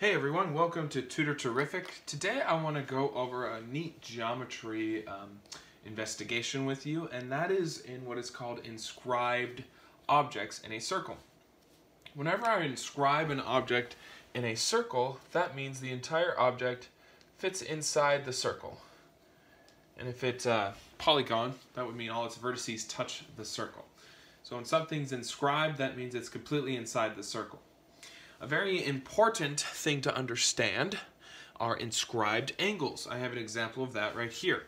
Hey everyone, welcome to Tutor Terrific. Today I want to go over a neat geometry um, investigation with you, and that is in what is called inscribed objects in a circle. Whenever I inscribe an object in a circle, that means the entire object fits inside the circle. And if it's a polygon, that would mean all its vertices touch the circle. So when something's inscribed, that means it's completely inside the circle. A very important thing to understand are inscribed angles. I have an example of that right here.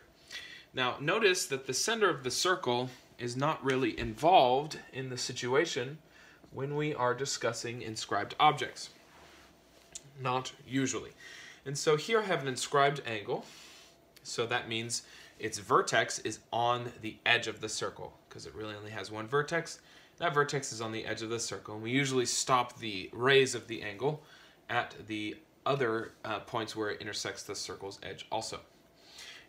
Now notice that the center of the circle is not really involved in the situation when we are discussing inscribed objects. Not usually. And so here I have an inscribed angle. So that means its vertex is on the edge of the circle because it really only has one vertex that vertex is on the edge of the circle, and we usually stop the rays of the angle at the other uh, points where it intersects the circle's edge also.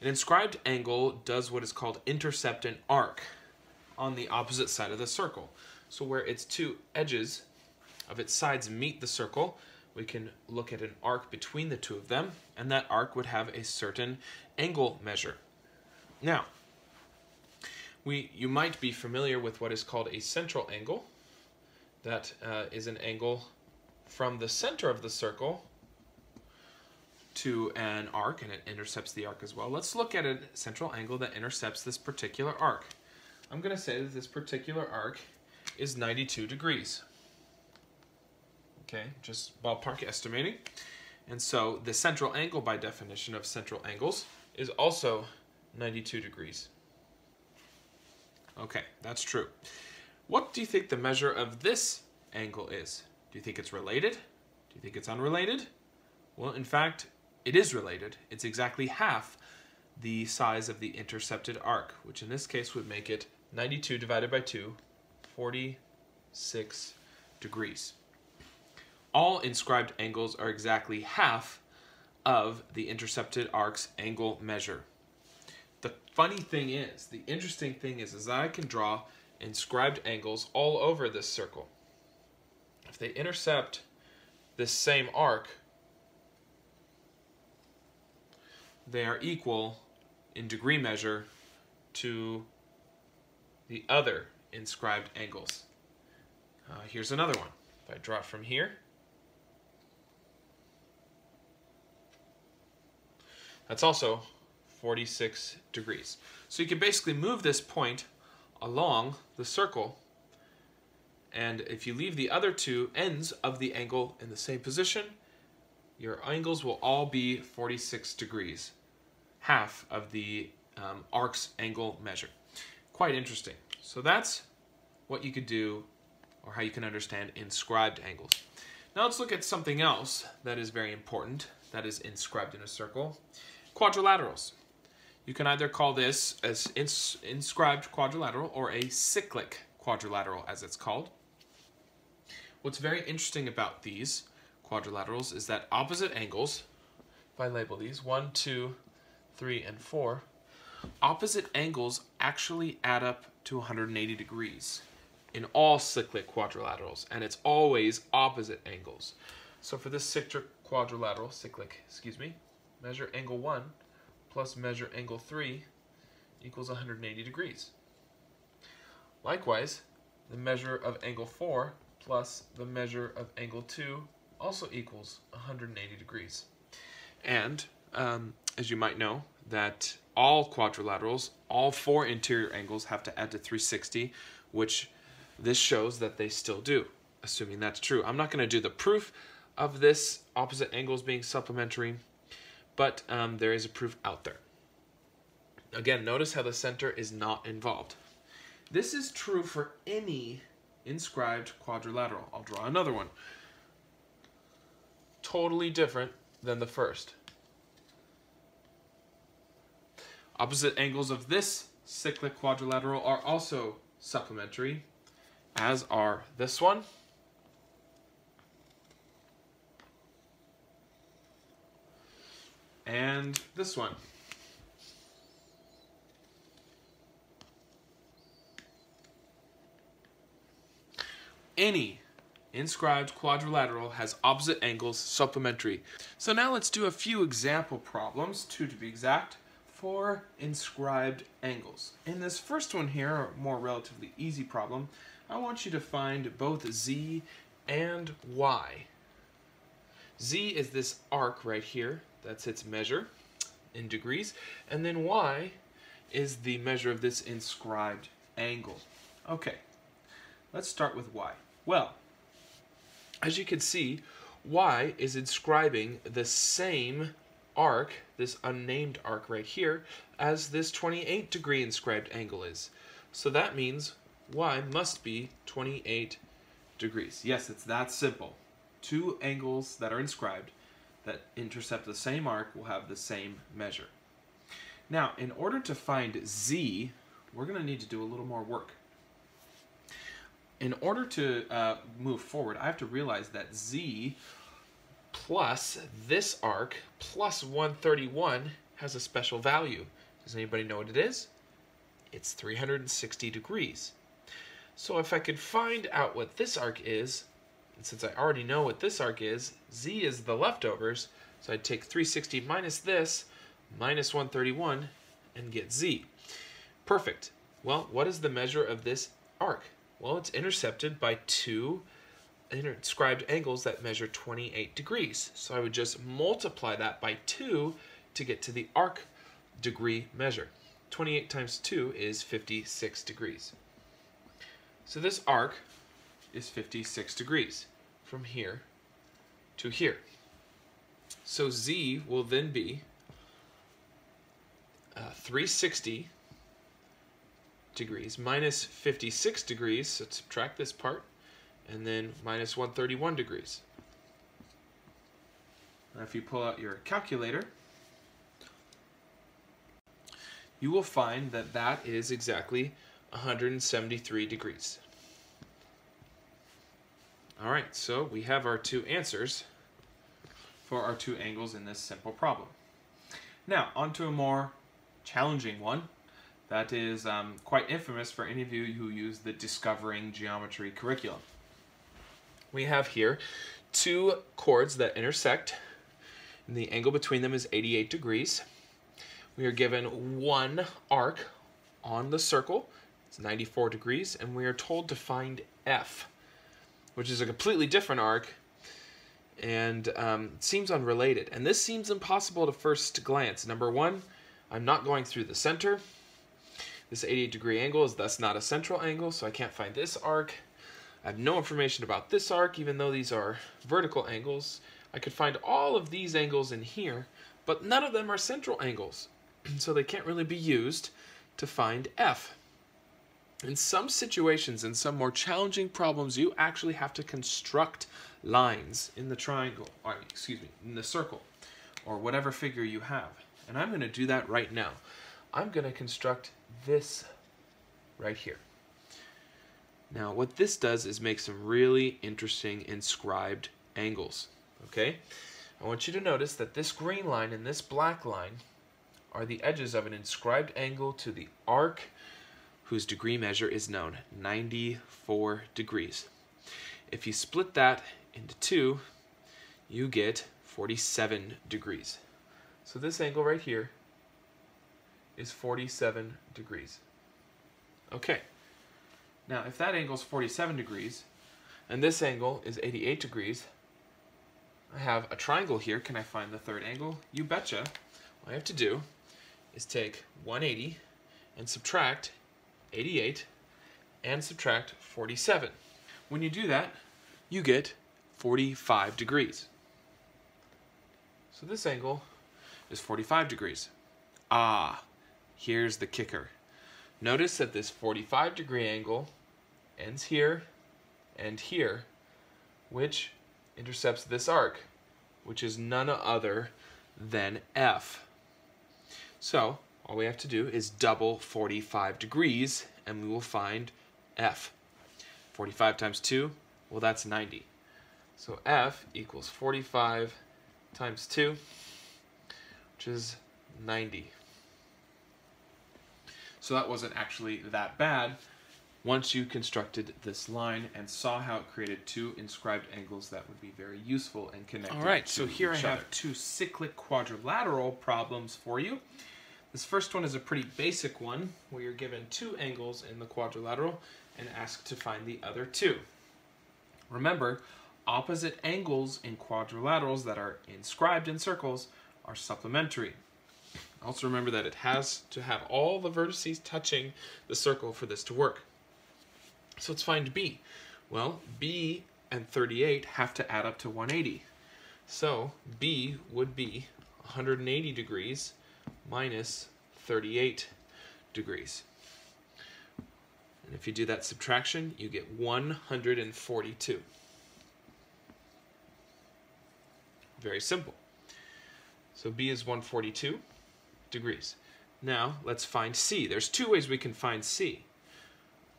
An inscribed angle does what is called intercept an arc on the opposite side of the circle. So where its two edges of its sides meet the circle, we can look at an arc between the two of them, and that arc would have a certain angle measure. Now, we, you might be familiar with what is called a central angle. That uh, is an angle from the center of the circle to an arc, and it intercepts the arc as well. Let's look at a central angle that intercepts this particular arc. I'm going to say that this particular arc is 92 degrees. Okay, just ballpark estimating. And so the central angle by definition of central angles is also 92 degrees. Okay, that's true. What do you think the measure of this angle is? Do you think it's related? Do you think it's unrelated? Well, in fact, it is related. It's exactly half the size of the intercepted arc, which in this case would make it 92 divided by 2, 46 degrees. All inscribed angles are exactly half of the intercepted arc's angle measure funny thing is, the interesting thing is, is that I can draw inscribed angles all over this circle. If they intercept this same arc, they are equal in degree measure to the other inscribed angles. Uh, here's another one. If I draw it from here, that's also 46 degrees. So you can basically move this point along the circle and if you leave the other two ends of the angle in the same position, your angles will all be 46 degrees, half of the um, arc's angle measure. Quite interesting. So that's what you could do or how you can understand inscribed angles. Now let's look at something else that is very important that is inscribed in a circle. Quadrilaterals. You can either call this as ins inscribed quadrilateral or a cyclic quadrilateral as it's called. What's very interesting about these quadrilaterals is that opposite angles, if I label these, one, two, three, and 4, opposite angles actually add up to 180 degrees in all cyclic quadrilaterals, and it's always opposite angles. So for this cyclic quadrilateral, cyclic, excuse me, measure angle 1, plus measure angle 3 equals 180 degrees. Likewise, the measure of angle 4 plus the measure of angle 2 also equals 180 degrees. And, um, as you might know, that all quadrilaterals, all four interior angles have to add to 360, which this shows that they still do, assuming that's true. I'm not going to do the proof of this opposite angles being supplementary but um, there is a proof out there. Again, notice how the center is not involved. This is true for any inscribed quadrilateral. I'll draw another one. Totally different than the first. Opposite angles of this cyclic quadrilateral are also supplementary, as are this one and this one. Any inscribed quadrilateral has opposite angles supplementary. So now let's do a few example problems, two to be exact, for inscribed angles. In this first one here, a more relatively easy problem, I want you to find both z and y. z is this arc right here, that's its measure in degrees, and then y is the measure of this inscribed angle. Okay, let's start with y. Well, as you can see, y is inscribing the same arc, this unnamed arc right here, as this 28 degree inscribed angle is. So that means y must be 28 degrees. Yes, it's that simple. Two angles that are inscribed that intercept the same arc will have the same measure. Now, in order to find z, we're going to need to do a little more work. In order to uh, move forward, I have to realize that z plus this arc plus 131 has a special value. Does anybody know what it is? It's 360 degrees. So if I could find out what this arc is, since I already know what this arc is, z is the leftovers, so I'd take 360 minus this, minus 131, and get z. Perfect. Well, what is the measure of this arc? Well, it's intercepted by two inscribed angles that measure 28 degrees. So I would just multiply that by 2 to get to the arc degree measure. 28 times 2 is 56 degrees. So this arc is 56 degrees from here to here. So z will then be uh, 360 degrees minus 56 degrees, so subtract this part, and then minus 131 degrees. Now if you pull out your calculator, you will find that that is exactly 173 degrees. All right, so we have our two answers for our two angles in this simple problem. Now, onto a more challenging one that is um, quite infamous for any of you who use the Discovering Geometry curriculum. We have here two chords that intersect, and the angle between them is 88 degrees. We are given one arc on the circle, it's 94 degrees, and we are told to find F which is a completely different arc and um, seems unrelated. And this seems impossible at first glance. Number one, I'm not going through the center. This 88 degree angle is thus not a central angle, so I can't find this arc. I have no information about this arc, even though these are vertical angles. I could find all of these angles in here, but none of them are central angles. so they can't really be used to find F. In some situations, in some more challenging problems, you actually have to construct lines in the triangle, or excuse me, in the circle, or whatever figure you have. And I'm going to do that right now. I'm going to construct this right here. Now, what this does is make some really interesting inscribed angles, okay? I want you to notice that this green line and this black line are the edges of an inscribed angle to the arc whose degree measure is known, 94 degrees. If you split that into two, you get 47 degrees. So this angle right here is 47 degrees. Okay. Now, if that angle is 47 degrees, and this angle is 88 degrees, I have a triangle here. Can I find the third angle? You betcha. All I have to do is take 180 and subtract 88 and subtract 47. When you do that, you get 45 degrees. So this angle is 45 degrees. Ah, here's the kicker. Notice that this 45 degree angle ends here and here, which intercepts this arc, which is none other than F. So all we have to do is double 45 degrees and we will find F. 45 times 2, well that's 90. So F equals 45 times 2, which is 90. So that wasn't actually that bad. once you constructed this line and saw how it created two inscribed angles that would be very useful and connected. All right, so here I have two cyclic quadrilateral problems for you. This first one is a pretty basic one where you're given two angles in the quadrilateral and asked to find the other two. Remember, opposite angles in quadrilaterals that are inscribed in circles are supplementary. Also remember that it has to have all the vertices touching the circle for this to work. So let's find B. Well, B and 38 have to add up to 180. So B would be 180 degrees minus 38 degrees. And if you do that subtraction, you get 142. Very simple. So B is 142 degrees. Now, let's find C. There's two ways we can find C.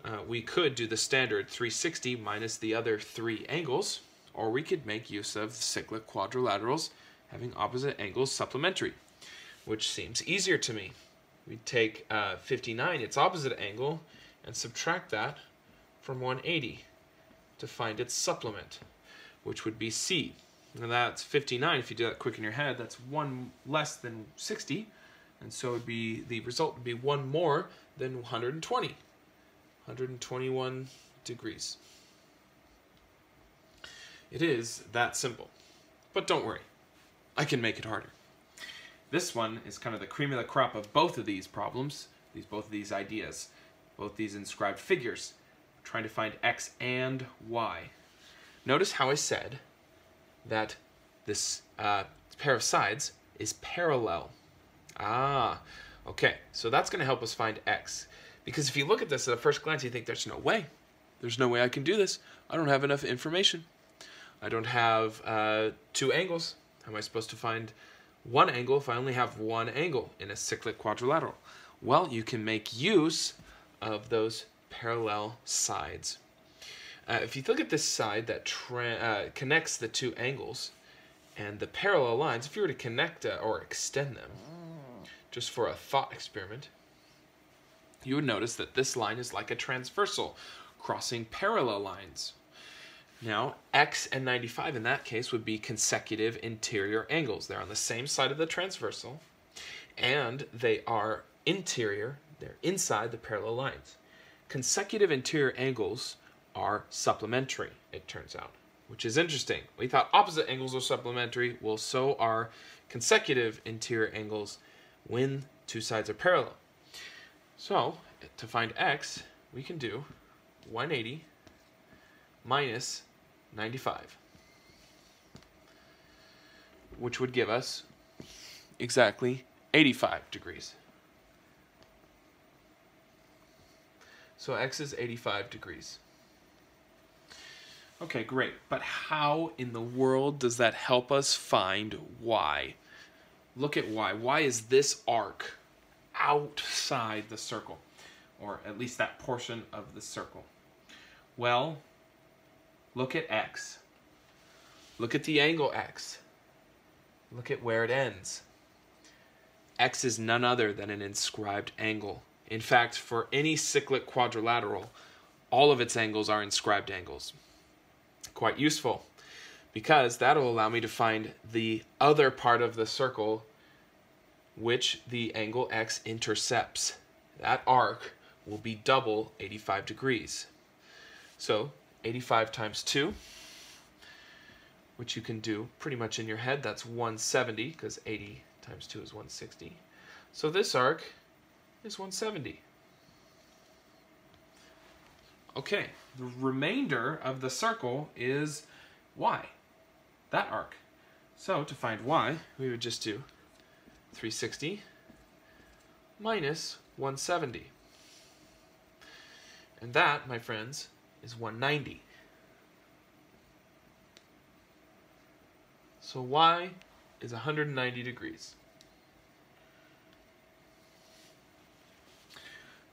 Uh, we could do the standard 360 minus the other three angles, or we could make use of cyclic quadrilaterals having opposite angles supplementary, which seems easier to me. We take uh, 59, its opposite angle, and subtract that from 180 to find its supplement, which would be C. And that's 59. If you do that quick in your head, that's one less than 60. And so it'd be the result would be one more than 120. 121 degrees. It is that simple. But don't worry, I can make it harder. This one is kind of the cream of the crop of both of these problems, these both of these ideas, both these inscribed figures. Trying to find x and y. Notice how I said that this uh, pair of sides is parallel. Ah, okay. So that's going to help us find x. Because if you look at this at a first glance, you think there's no way. There's no way I can do this. I don't have enough information. I don't have uh, two angles. How am I supposed to find one angle if I only have one angle in a cyclic quadrilateral? Well, you can make use of those parallel sides. Uh, if you look at this side that uh, connects the two angles and the parallel lines, if you were to connect uh, or extend them, just for a thought experiment, you would notice that this line is like a transversal, crossing parallel lines. Now, x and 95 in that case would be consecutive interior angles. They're on the same side of the transversal, and they are interior, they're inside the parallel lines. Consecutive interior angles are supplementary, it turns out, which is interesting. We thought opposite angles are supplementary. Well, so are consecutive interior angles when two sides are parallel. So, to find x, we can do 180 minus 95, which would give us exactly 85 degrees. So x is 85 degrees. Okay, great. But how in the world does that help us find y? Look at y. y is this arc outside the circle, or at least that portion of the circle. Well, look at x. Look at the angle x. Look at where it ends. x is none other than an inscribed angle. In fact, for any cyclic quadrilateral, all of its angles are inscribed angles quite useful because that'll allow me to find the other part of the circle which the angle x intercepts. That arc will be double 85 degrees. So 85 times 2, which you can do pretty much in your head, that's 170 because 80 times 2 is 160. So this arc is 170. Okay, the remainder of the circle is y, that arc. So to find y, we would just do 360 minus 170. And that, my friends, is 190. So y is 190 degrees.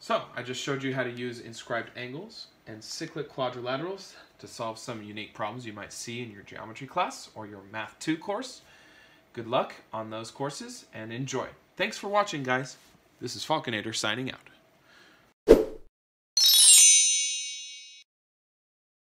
So, I just showed you how to use inscribed angles and cyclic quadrilaterals to solve some unique problems you might see in your geometry class or your Math 2 course. Good luck on those courses and enjoy. Thanks for watching, guys. This is Falconator signing out.